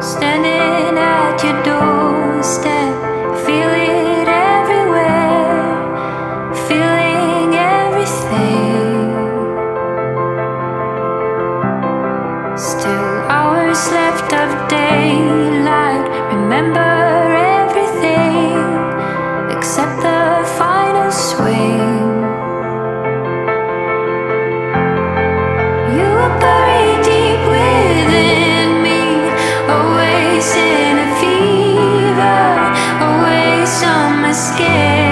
Standing at your doorstep, everywhere, feeling everything. Still hours left of daylight, in a fever, always on my skin.